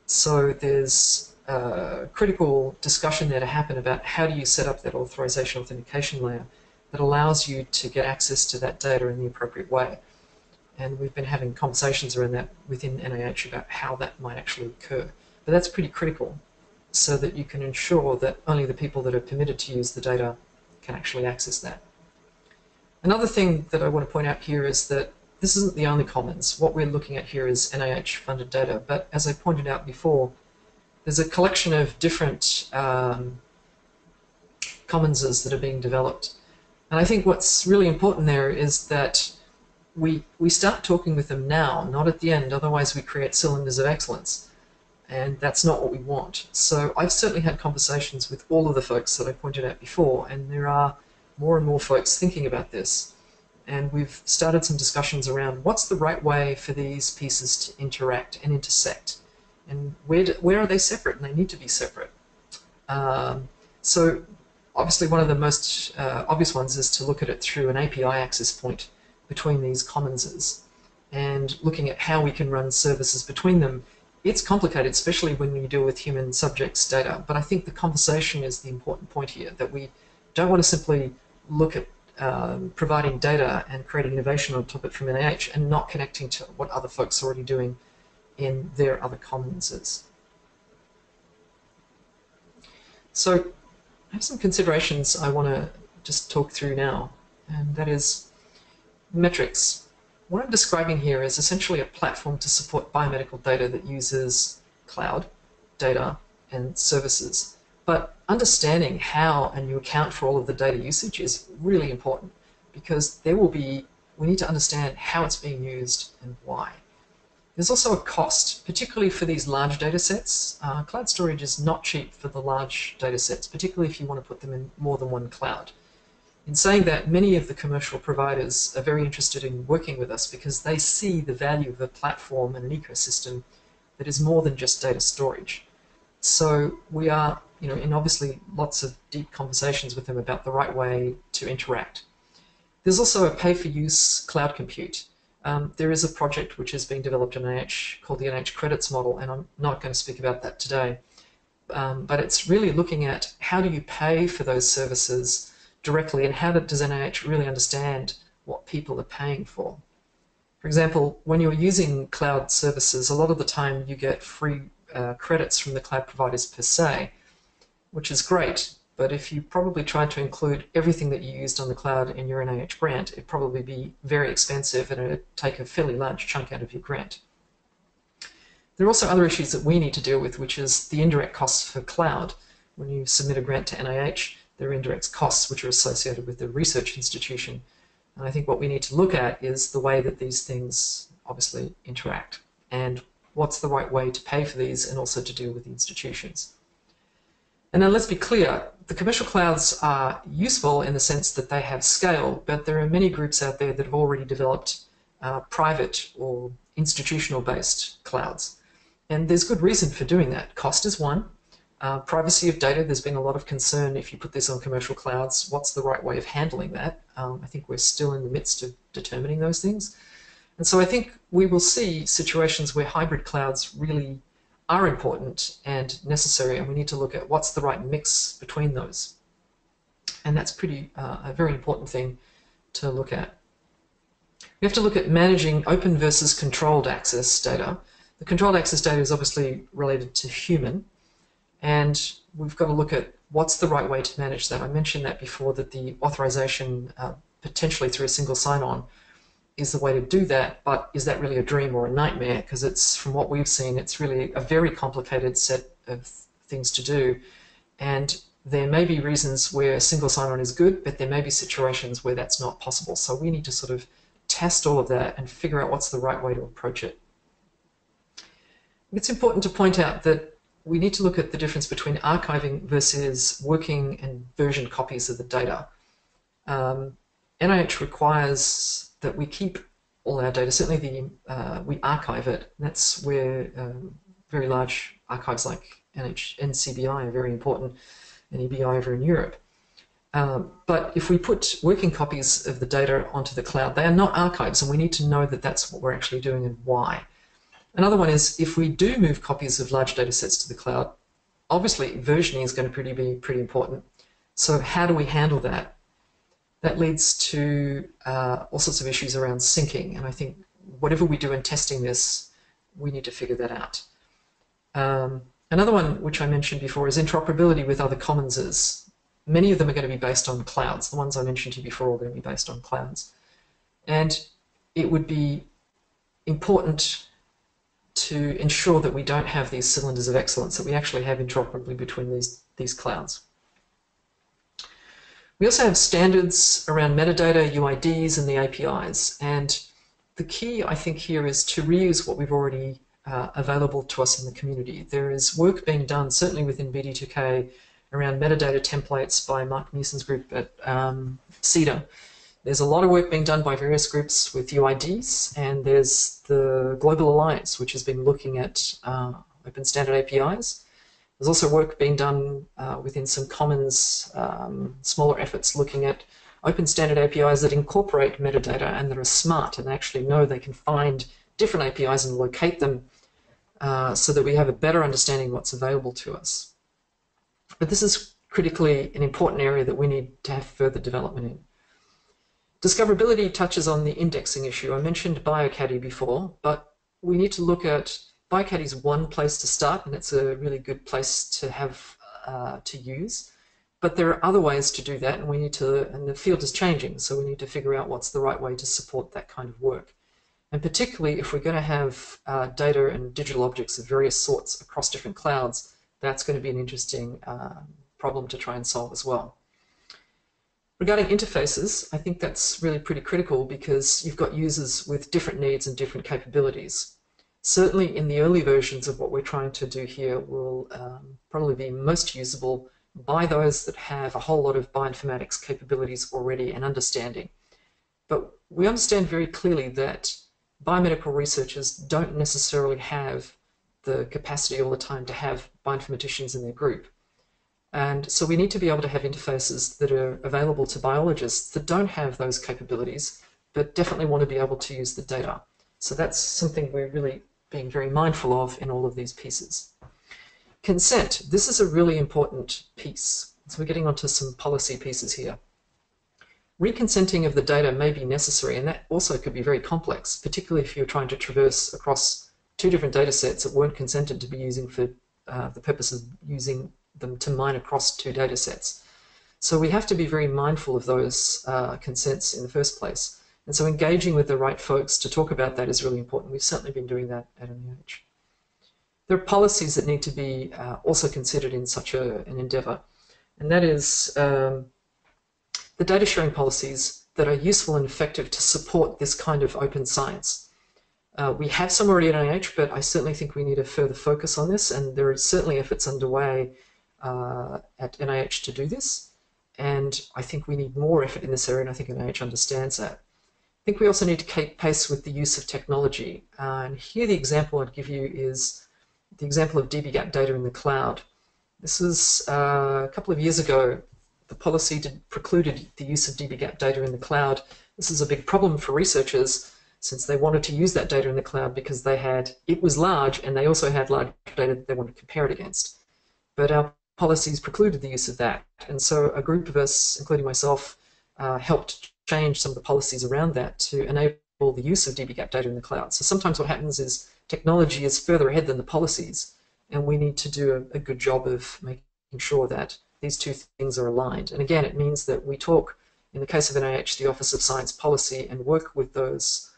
So there's a critical discussion there to happen about how do you set up that authorization authentication layer that allows you to get access to that data in the appropriate way and we've been having conversations around that within NIH about how that might actually occur. But that's pretty critical so that you can ensure that only the people that are permitted to use the data can actually access that. Another thing that I want to point out here is that this isn't the only commons. What we're looking at here is NIH-funded data, but as I pointed out before, there's a collection of different um, commonses that are being developed. And I think what's really important there is that we, we start talking with them now, not at the end, otherwise we create cylinders of excellence. And that's not what we want. So I've certainly had conversations with all of the folks that I pointed out before, and there are more and more folks thinking about this. And we've started some discussions around what's the right way for these pieces to interact and intersect. And where, do, where are they separate? And they need to be separate. Um, so obviously one of the most uh, obvious ones is to look at it through an API access point between these commonses and looking at how we can run services between them. It's complicated, especially when you deal with human subjects data, but I think the conversation is the important point here, that we don't want to simply look at um, providing data and creating innovation on top of it from NIH and not connecting to what other folks are already doing in their other commonses. So I have some considerations I want to just talk through now, and that is metrics. What I'm describing here is essentially a platform to support biomedical data that uses cloud, data, and services. But understanding how and you account for all of the data usage is really important because there will be, we need to understand how it's being used and why. There's also a cost, particularly for these large data sets. Uh, cloud storage is not cheap for the large data sets, particularly if you want to put them in more than one cloud. In saying that, many of the commercial providers are very interested in working with us because they see the value of a platform and an ecosystem that is more than just data storage. So we are, you know, in obviously lots of deep conversations with them about the right way to interact. There's also a pay-for-use cloud compute. Um, there is a project which is being developed in NH called the NH Credits Model, and I'm not going to speak about that today. Um, but it's really looking at how do you pay for those services directly, and how does NIH really understand what people are paying for. For example, when you're using cloud services, a lot of the time you get free uh, credits from the cloud providers per se, which is great. But if you probably tried to include everything that you used on the cloud in your NIH grant, it'd probably be very expensive and it'd take a fairly large chunk out of your grant. There are also other issues that we need to deal with, which is the indirect costs for cloud. When you submit a grant to NIH, there are indirect costs which are associated with the research institution. And I think what we need to look at is the way that these things obviously interact and what's the right way to pay for these and also to deal with the institutions. And then let's be clear, the commercial clouds are useful in the sense that they have scale, but there are many groups out there that have already developed uh, private or institutional based clouds. And there's good reason for doing that. Cost is one. Uh, privacy of data, there's been a lot of concern if you put this on commercial clouds, what's the right way of handling that? Um, I think we're still in the midst of determining those things. And so I think we will see situations where hybrid clouds really are important and necessary, and we need to look at what's the right mix between those. And that's pretty uh, a very important thing to look at. We have to look at managing open versus controlled access data. The controlled access data is obviously related to human, and we've got to look at what's the right way to manage that. I mentioned that before, that the authorization uh, potentially through a single sign-on is the way to do that, but is that really a dream or a nightmare? Because it's, from what we've seen, it's really a very complicated set of things to do. And there may be reasons where single sign-on is good, but there may be situations where that's not possible. So we need to sort of test all of that and figure out what's the right way to approach it. It's important to point out that we need to look at the difference between archiving versus working and version copies of the data. Um, NIH requires that we keep all our data. Certainly, the uh, we archive it. That's where um, very large archives like NH, NCBI are very important, and EBI over in Europe. Um, but if we put working copies of the data onto the cloud, they are not archives, and we need to know that that's what we're actually doing and why. Another one is if we do move copies of large data sets to the cloud, obviously versioning is going to pretty, be pretty important. So how do we handle that? that leads to uh, all sorts of issues around syncing. And I think whatever we do in testing this, we need to figure that out. Um, another one, which I mentioned before, is interoperability with other commonses. Many of them are going to be based on clouds. The ones I mentioned to you before are going to be based on clouds. And it would be important to ensure that we don't have these cylinders of excellence, that we actually have interoperability between these, these clouds. We also have standards around metadata, UIDs, and the APIs. And the key, I think, here is to reuse what we've already uh, available to us in the community. There is work being done, certainly within BD2K, around metadata templates by Mark Musen's group at um, CEDAR. There's a lot of work being done by various groups with UIDs, and there's the Global Alliance, which has been looking at uh, open standard APIs. There's also work being done uh, within some commons, um, smaller efforts looking at open standard APIs that incorporate metadata and that are smart and actually know they can find different APIs and locate them uh, so that we have a better understanding of what's available to us. But this is critically an important area that we need to have further development in. Discoverability touches on the indexing issue. I mentioned bioCADDIE before, but we need to look at bioCADDIE is one place to start, and it's a really good place to have uh, to use. But there are other ways to do that, and we need to, and the field is changing, so we need to figure out what's the right way to support that kind of work. And particularly if we're going to have uh, data and digital objects of various sorts across different clouds, that's going to be an interesting uh, problem to try and solve as well. Regarding interfaces, I think that's really pretty critical because you've got users with different needs and different capabilities. Certainly in the early versions of what we're trying to do here will um, probably be most usable by those that have a whole lot of bioinformatics capabilities already and understanding. But we understand very clearly that biomedical researchers don't necessarily have the capacity all the time to have bioinformaticians in their group. And so we need to be able to have interfaces that are available to biologists that don't have those capabilities, but definitely want to be able to use the data. So that's something we're really being very mindful of in all of these pieces. Consent. This is a really important piece. So we're getting onto some policy pieces here. Reconsenting of the data may be necessary, and that also could be very complex, particularly if you're trying to traverse across two different data sets that weren't consented to be using for uh, the purpose of using them to mine across two data sets. So we have to be very mindful of those uh, consents in the first place. And so engaging with the right folks to talk about that is really important. We've certainly been doing that at NIH. There are policies that need to be uh, also considered in such a, an endeavor, and that is um, the data sharing policies that are useful and effective to support this kind of open science. Uh, we have some already at NIH, but I certainly think we need a further focus on this, and there are certainly efforts underway uh, at NIH to do this, and I think we need more effort in this area, and I think NIH understands that. I think we also need to keep pace with the use of technology, uh, and here the example I'd give you is the example of dbGaP data in the cloud. This was uh, a couple of years ago. The policy did, precluded the use of dbGaP data in the cloud. This is a big problem for researchers since they wanted to use that data in the cloud because they had it was large and they also had large data that they wanted to compare it against. But our policies precluded the use of that, and so a group of us, including myself, uh, helped change some of the policies around that to enable the use of dbGaP data in the cloud. So sometimes what happens is technology is further ahead than the policies, and we need to do a, a good job of making sure that these two things are aligned. And again, it means that we talk, in the case of NIH, the Office of Science Policy, and work with those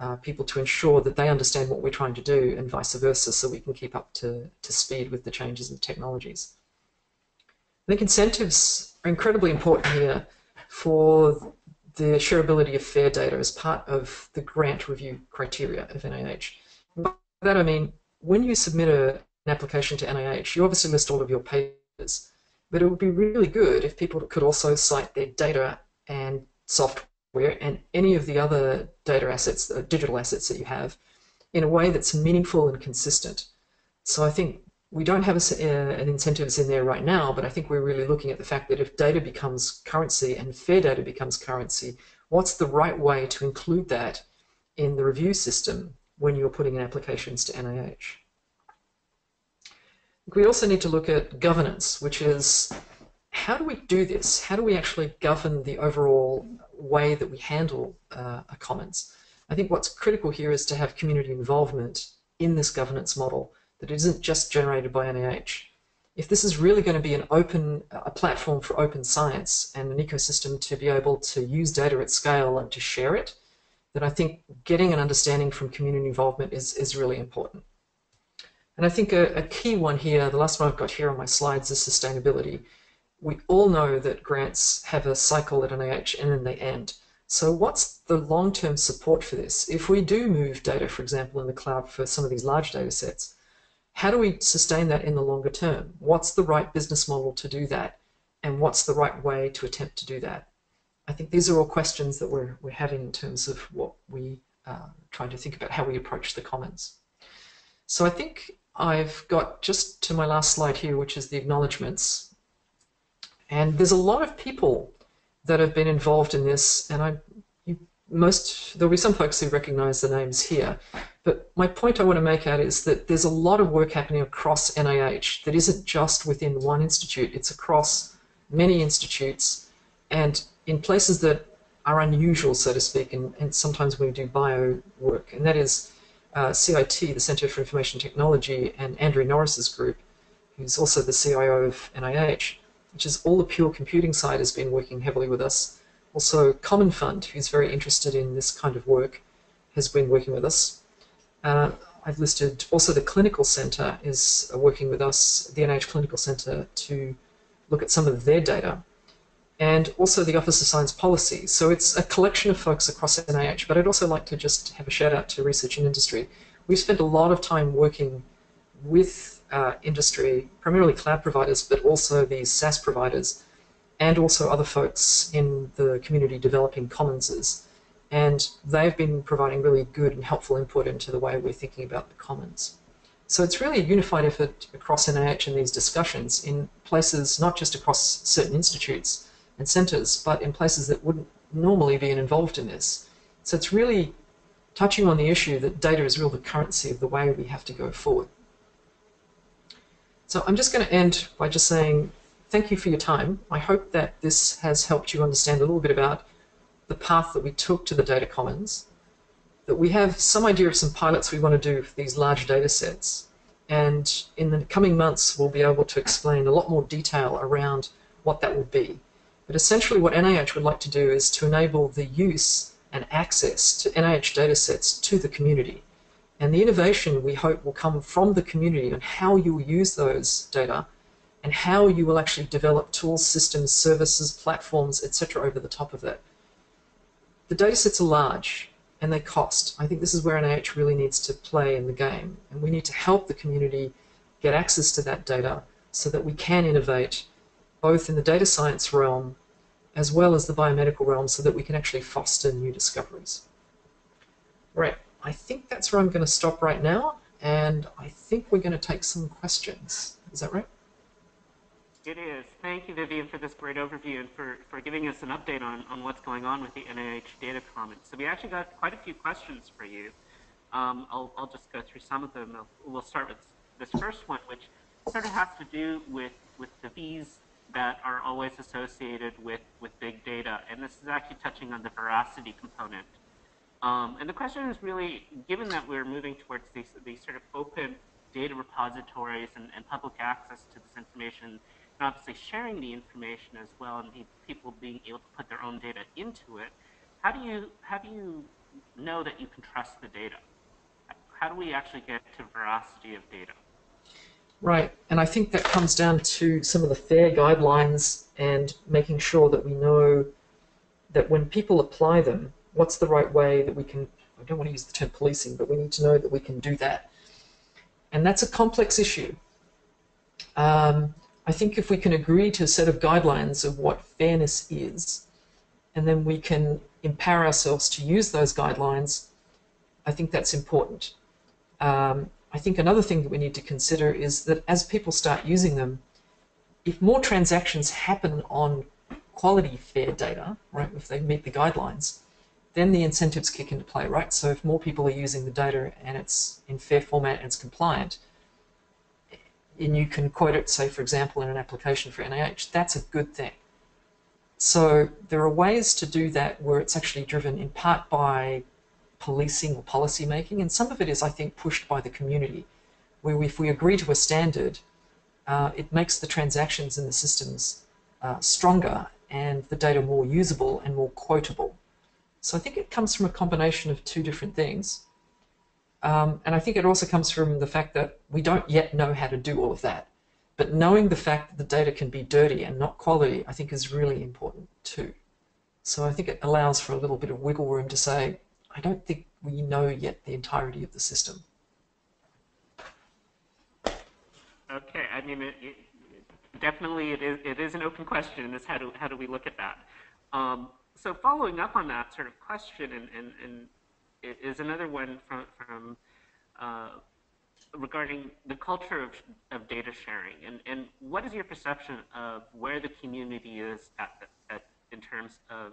uh, people to ensure that they understand what we're trying to do and vice versa so we can keep up to, to speed with the changes in technologies. I think incentives are incredibly important here for the shareability of FAIR data as part of the grant review criteria of NIH. By that I mean, when you submit a, an application to NIH, you obviously list all of your papers, but it would be really good if people could also cite their data and software and any of the other data assets, the digital assets that you have, in a way that's meaningful and consistent. So I think we don't have a, uh, an incentives in there right now, but I think we're really looking at the fact that if data becomes currency and fair data becomes currency, what's the right way to include that in the review system when you're putting in applications to NIH? We also need to look at governance, which is how do we do this? How do we actually govern the overall way that we handle uh, a commons? I think what's critical here is to have community involvement in this governance model that isn't just generated by NIH. If this is really going to be an open, a platform for open science and an ecosystem to be able to use data at scale and to share it, then I think getting an understanding from community involvement is, is really important. And I think a, a key one here, the last one I've got here on my slides is sustainability. We all know that grants have a cycle at NIH and then they end. So what's the long-term support for this? If we do move data, for example, in the cloud for some of these large data sets, how do we sustain that in the longer term? What's the right business model to do that? And what's the right way to attempt to do that? I think these are all questions that we're, we're having in terms of what we uh, trying to think about how we approach the commons. So I think I've got just to my last slide here, which is the acknowledgements. And there's a lot of people that have been involved in this, and I most there'll be some folks who recognize the names here, but my point I want to make out is that there's a lot of work happening across NIH that isn't just within one institute, it's across many institutes and in places that are unusual, so to speak, and, and sometimes we do bio work, and that is uh, CIT, the Center for Information Technology, and Andrea Norris's group, who's also the CIO of NIH, which is all the pure computing side, has been working heavily with us. Also, Common Fund, who's very interested in this kind of work, has been working with us. Uh, I've listed also the Clinical Center is working with us, the NIH Clinical Center, to look at some of their data. And also the Office of Science Policy. So it's a collection of folks across NIH, but I'd also like to just have a shout out to research and industry. We've spent a lot of time working with uh, industry, primarily cloud providers, but also these SaaS providers, and also other folks in the community developing commonses and they've been providing really good and helpful input into the way we're thinking about the commons. So it's really a unified effort across NIH in these discussions in places not just across certain institutes and centres, but in places that wouldn't normally be involved in this. So it's really touching on the issue that data is really the currency of the way we have to go forward. So I'm just going to end by just saying thank you for your time. I hope that this has helped you understand a little bit about the path that we took to the data commons, that we have some idea of some pilots we want to do for these large data sets. And in the coming months, we'll be able to explain a lot more detail around what that will be. But essentially what NIH would like to do is to enable the use and access to NIH data sets to the community. And the innovation we hope will come from the community on how you will use those data and how you will actually develop tools, systems, services, platforms, etc. over the top of that the data sets are large and they cost. I think this is where NIH really needs to play in the game. And we need to help the community get access to that data so that we can innovate both in the data science realm as well as the biomedical realm so that we can actually foster new discoveries. Right, I think that's where I'm going to stop right now. And I think we're going to take some questions. Is that right? It is. Thank you, Vivien, for this great overview and for, for giving us an update on, on what's going on with the NIH data commons. So we actually got quite a few questions for you. Um, I'll, I'll just go through some of them. We'll start with this first one, which sort of has to do with, with the V's that are always associated with, with big data. And this is actually touching on the veracity component. Um, and the question is really, given that we're moving towards these, these sort of open data repositories and, and public access to this information obviously sharing the information as well and people being able to put their own data into it, how do you, how do you know that you can trust the data? How do we actually get to veracity of data? Right, and I think that comes down to some of the FAIR guidelines and making sure that we know that when people apply them, what's the right way that we can, I don't want to use the term policing, but we need to know that we can do that. And that's a complex issue. Um, I think if we can agree to a set of guidelines of what fairness is, and then we can empower ourselves to use those guidelines, I think that's important. Um, I think another thing that we need to consider is that as people start using them, if more transactions happen on quality fair data, right, if they meet the guidelines, then the incentives kick into play, right? So if more people are using the data and it's in fair format and it's compliant, and you can quote it, say, for example, in an application for NIH, that's a good thing. So there are ways to do that where it's actually driven in part by policing or policy making, and some of it is, I think, pushed by the community, where if we agree to a standard, uh, it makes the transactions in the systems uh, stronger and the data more usable and more quotable. So I think it comes from a combination of two different things. Um, and I think it also comes from the fact that we don't yet know how to do all of that. But knowing the fact that the data can be dirty and not quality, I think is really important too. So I think it allows for a little bit of wiggle room to say, I don't think we know yet the entirety of the system. Okay, I mean, it, it, definitely it is, it is an open question, is how do, how do we look at that? Um, so following up on that sort of question and, and, and is another one from, from uh, regarding the culture of, of data sharing. And, and what is your perception of where the community is at, at, in terms of,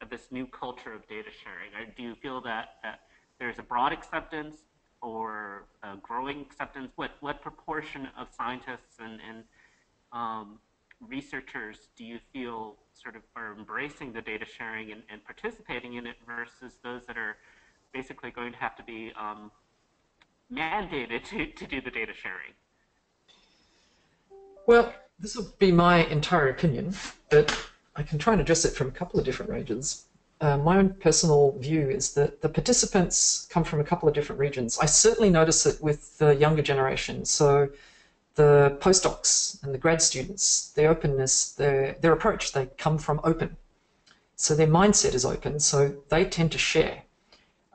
of this new culture of data sharing? Or do you feel that, that there's a broad acceptance or a growing acceptance? What, what proportion of scientists and, and um, researchers do you feel sort of are embracing the data sharing and, and participating in it versus those that are basically going to have to be um, mandated to, to do the data sharing? Well, this will be my entire opinion, but I can try and address it from a couple of different ranges. Uh, my own personal view is that the participants come from a couple of different regions. I certainly notice it with the younger generation. So the postdocs and the grad students, their openness, their, their approach, they come from open. So their mindset is open, so they tend to share.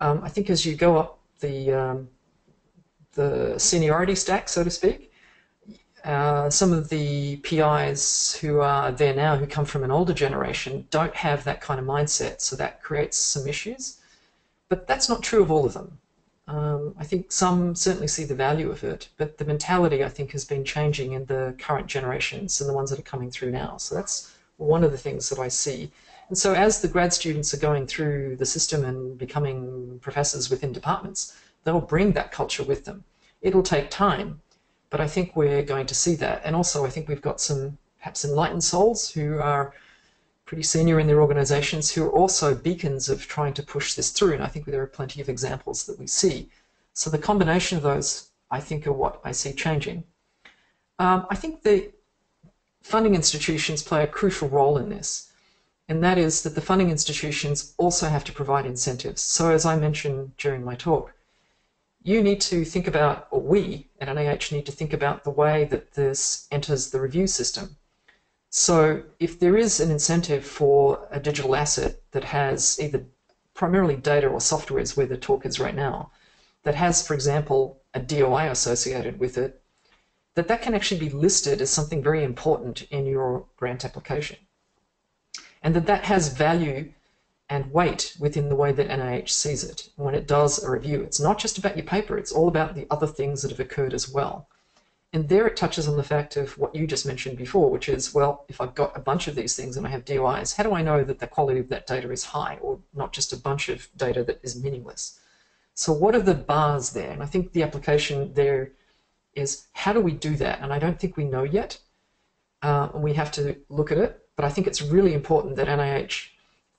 Um, I think as you go up the, um, the seniority stack, so to speak, uh, some of the PIs who are there now, who come from an older generation, don't have that kind of mindset, so that creates some issues. But that's not true of all of them. Um, I think some certainly see the value of it, but the mentality I think has been changing in the current generations and the ones that are coming through now. So that's one of the things that I see. And so as the grad students are going through the system and becoming professors within departments, they'll bring that culture with them. It'll take time, but I think we're going to see that. And also, I think we've got some perhaps enlightened souls who are pretty senior in their organizations who are also beacons of trying to push this through. And I think there are plenty of examples that we see. So the combination of those, I think, are what I see changing. Um, I think the funding institutions play a crucial role in this. And that is that the funding institutions also have to provide incentives. So as I mentioned during my talk, you need to think about, or we at NIH need to think about the way that this enters the review system. So if there is an incentive for a digital asset that has either primarily data or software is where the talk is right now, that has, for example, a DOI associated with it, that that can actually be listed as something very important in your grant application. And that that has value and weight within the way that NIH sees it when it does a review. It's not just about your paper, it's all about the other things that have occurred as well. And there it touches on the fact of what you just mentioned before, which is, well, if I've got a bunch of these things and I have DOIs, how do I know that the quality of that data is high or not just a bunch of data that is meaningless? So what are the bars there? And I think the application there is how do we do that? And I don't think we know yet. Uh, and we have to look at it. But I think it's really important that NIH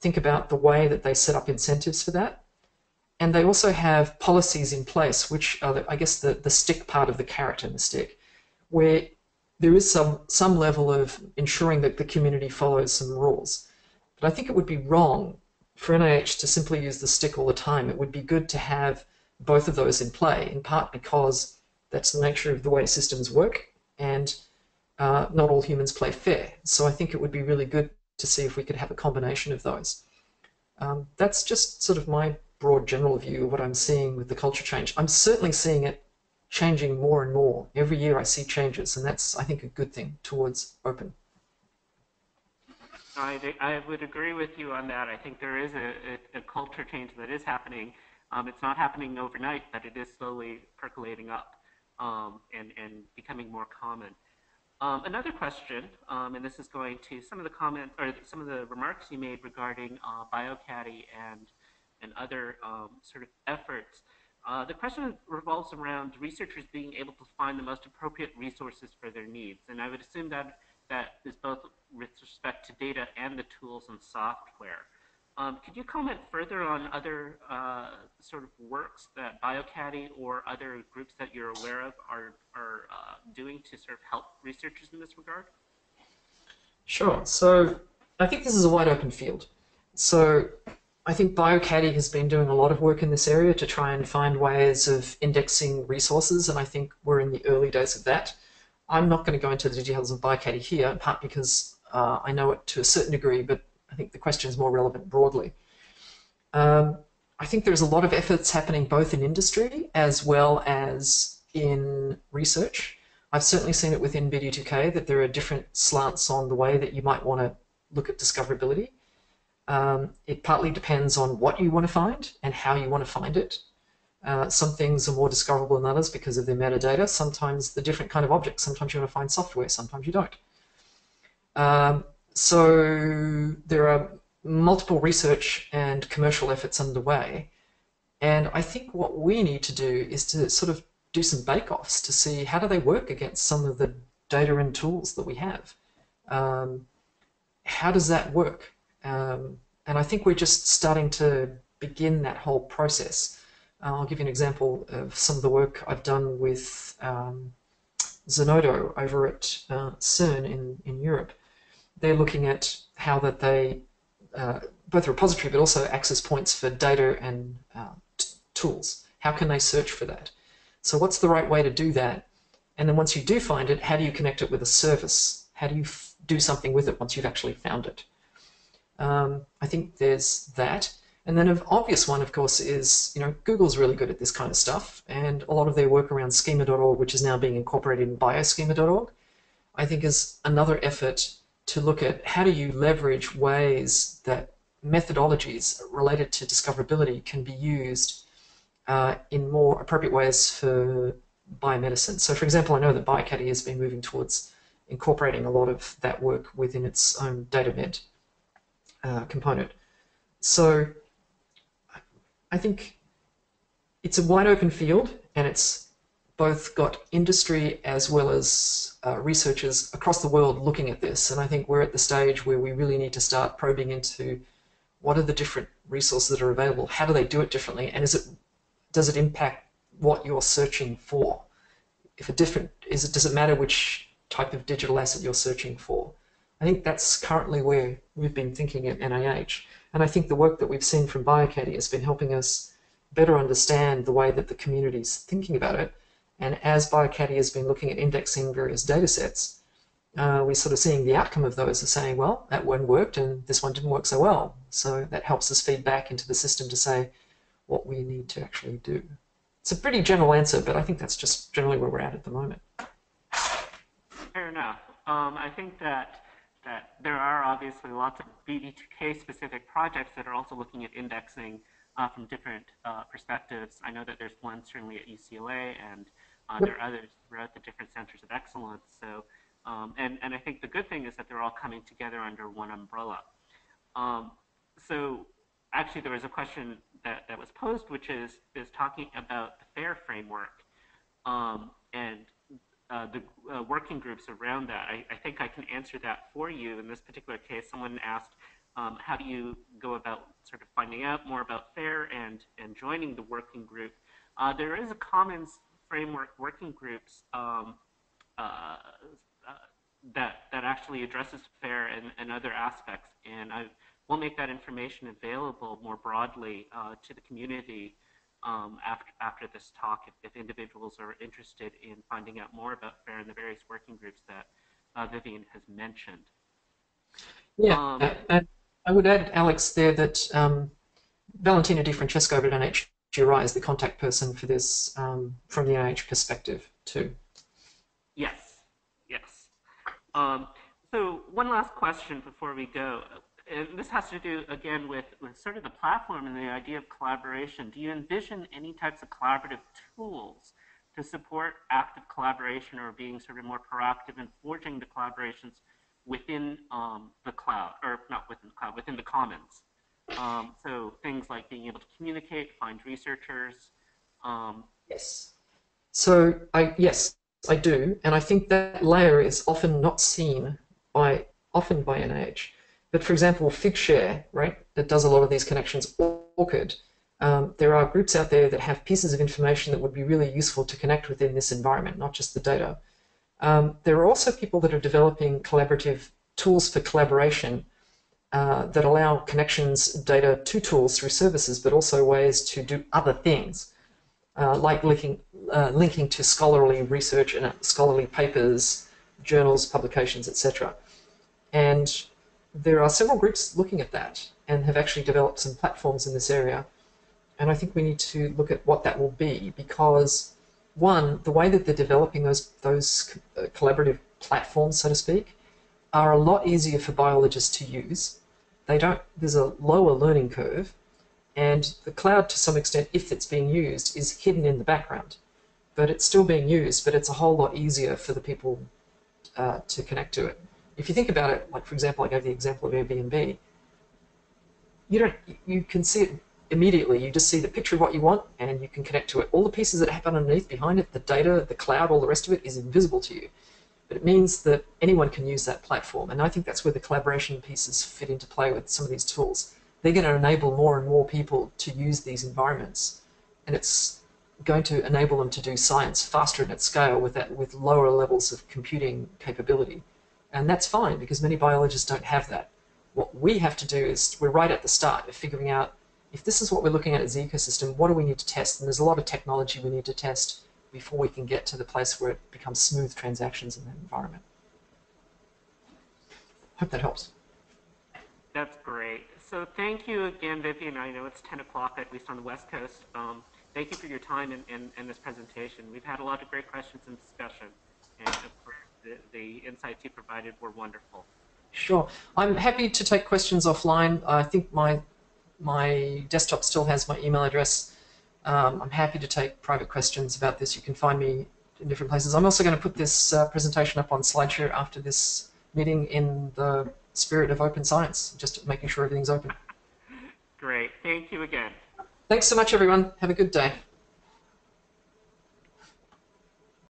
think about the way that they set up incentives for that. And they also have policies in place, which are, the, I guess, the, the stick part of the carrot and the stick, where there is some, some level of ensuring that the community follows some rules. But I think it would be wrong for NIH to simply use the stick all the time. It would be good to have both of those in play, in part because that's the nature of the way systems work, and uh, not all humans play fair. So I think it would be really good to see if we could have a combination of those. Um, that's just sort of my broad general view of what I'm seeing with the culture change. I'm certainly seeing it changing more and more. Every year I see changes, and that's, I think, a good thing towards open. I, I would agree with you on that. I think there is a, a, a culture change that is happening. Um, it's not happening overnight, but it is slowly percolating up um, and, and becoming more common. Um, another question, um, and this is going to some of the comments or some of the remarks you made regarding uh, bioCADDIE and and other um, sort of efforts. Uh, the question revolves around researchers being able to find the most appropriate resources for their needs, and I would assume that that is both with respect to data and the tools and software. Um, could you comment further on other uh, sort of works that bioCADDIE or other groups that you're aware of are, are uh, doing to sort of help researchers in this regard? Sure. So I think this is a wide open field. So I think bioCADDIE has been doing a lot of work in this area to try and find ways of indexing resources, and I think we're in the early days of that. I'm not going to go into the details of bioCADDIE here, in part because uh, I know it to a certain degree, but I think the question is more relevant broadly. Um, I think there's a lot of efforts happening both in industry as well as in research. I've certainly seen it within BD2K that there are different slants on the way that you might want to look at discoverability. Um, it partly depends on what you want to find and how you want to find it. Uh, some things are more discoverable than others because of their metadata. Sometimes the different kind of objects. Sometimes you want to find software, sometimes you don't. Um, so there are multiple research and commercial efforts underway. And I think what we need to do is to sort of do some bake-offs to see how do they work against some of the data and tools that we have. Um, how does that work? Um, and I think we're just starting to begin that whole process. I'll give you an example of some of the work I've done with um, Zenodo over at uh, CERN in, in Europe. They're looking at how that they, uh, both repository but also access points for data and uh, tools. How can they search for that? So what's the right way to do that? And then once you do find it, how do you connect it with a service? How do you do something with it once you've actually found it? Um, I think there's that. And then an obvious one, of course, is, you know, Google's really good at this kind of stuff, and a lot of their work around schema.org, which is now being incorporated in bioschema.org, I think is another effort to look at how do you leverage ways that methodologies related to discoverability can be used uh, in more appropriate ways for biomedicine. So, for example, I know that bioCADDIE has been moving towards incorporating a lot of that work within its own DataMed uh, component. So I think it's a wide open field and it's both got industry as well as uh, researchers across the world looking at this. And I think we're at the stage where we really need to start probing into what are the different resources that are available, how do they do it differently, and is it does it impact what you're searching for? If a different is it does it matter which type of digital asset you're searching for? I think that's currently where we've been thinking at NIH. And I think the work that we've seen from bioCADDIE has been helping us better understand the way that the community is thinking about it. And as bioCADDIE has been looking at indexing various data sets, uh, we're sort of seeing the outcome of those and saying, well, that one worked and this one didn't work so well. So that helps us feed back into the system to say what we need to actually do. It's a pretty general answer, but I think that's just generally where we're at at the moment. Fair enough. Um, I think that that there are obviously lots of BD2K specific projects that are also looking at indexing uh, from different uh, perspectives. I know that there's one certainly at UCLA and uh, there are others throughout the different centers of excellence. So, um, and, and I think the good thing is that they're all coming together under one umbrella. Um, so actually there was a question that, that was posed, which is, is talking about the FAIR framework. Um, and uh, the uh, working groups around that. I, I, think I can answer that for you. In this particular case, someone asked, um, how do you go about sort of finding out more about FAIR and, and joining the working group? Uh, there is a Commons framework working groups um, uh, uh, that, that actually addresses FAIR and, and other aspects. And I will make that information available more broadly to the community um, after, after this talk if, if, individuals are interested in finding out more about FAIR and the various working groups that uh, Vivien has mentioned. Yeah, um, and I would add, Alex, there that um, Valentina Di Francesco over at NHGRI is the contact person for this um, from the NIH perspective too. Yes, yes. Um, so one last question before we go and this has to do again with, with sort of the platform and the idea of collaboration. Do you envision any types of collaborative tools to support active collaboration or being sort of more proactive in forging the collaborations within um, the cloud, or not within the cloud, within the commons? Um, so things like being able to communicate, find researchers. Um, yes. So I yes, I do, and I think that layer is often not seen by often by NIH. But for example, Figshare, right, that does a lot of these connections, ORCID, um, there are groups out there that have pieces of information that would be really useful to connect within this environment, not just the data. Um, there are also people that are developing collaborative tools for collaboration uh, that allow connections data to tools through services, but also ways to do other things, uh, like linking, uh, linking to scholarly research and scholarly papers, journals, publications, etc. And there are several groups looking at that and have actually developed some platforms in this area. And I think we need to look at what that will be because, one, the way that they're developing those, those uh, collaborative platforms, so to speak, are a lot easier for biologists to use. They don't, there's a lower learning curve, and the cloud, to some extent, if it's being used, is hidden in the background. But it's still being used, but it's a whole lot easier for the people uh, to connect to it if you think about it, like for example, I gave the example of Airbnb, you don't, you can see it immediately. You just see the picture of what you want and you can connect to it. All the pieces that happen underneath, behind it, the data, the cloud, all the rest of it is invisible to you. But it means that anyone can use that platform. And I think that's where the collaboration pieces fit into play with some of these tools. They're going to enable more and more people to use these environments and it's going to enable them to do science faster and at scale with that with lower levels of computing capability. And that's fine because many biologists don't have that. What we have to do is we're right at the start of figuring out if this is what we're looking at as ecosystem, what do we need to test? And there's a lot of technology we need to test before we can get to the place where it becomes smooth transactions in that environment. Hope that helps. That's great. So thank you again, Vivien. I know it's 10 o'clock, at least on the West Coast. Um, thank you for your time in, in, in, this presentation. We've had a lot of great questions and discussion, and of course, the, the insights you provided were wonderful. Sure. I'm happy to take questions offline. I think my my desktop still has my email address. Um, I'm happy to take private questions about this. You can find me in different places. I'm also going to put this uh, presentation up on SlideShare after this meeting in the spirit of open science, just making sure everything's open. Great. Thank you again. Thanks so much, everyone. Have a good day.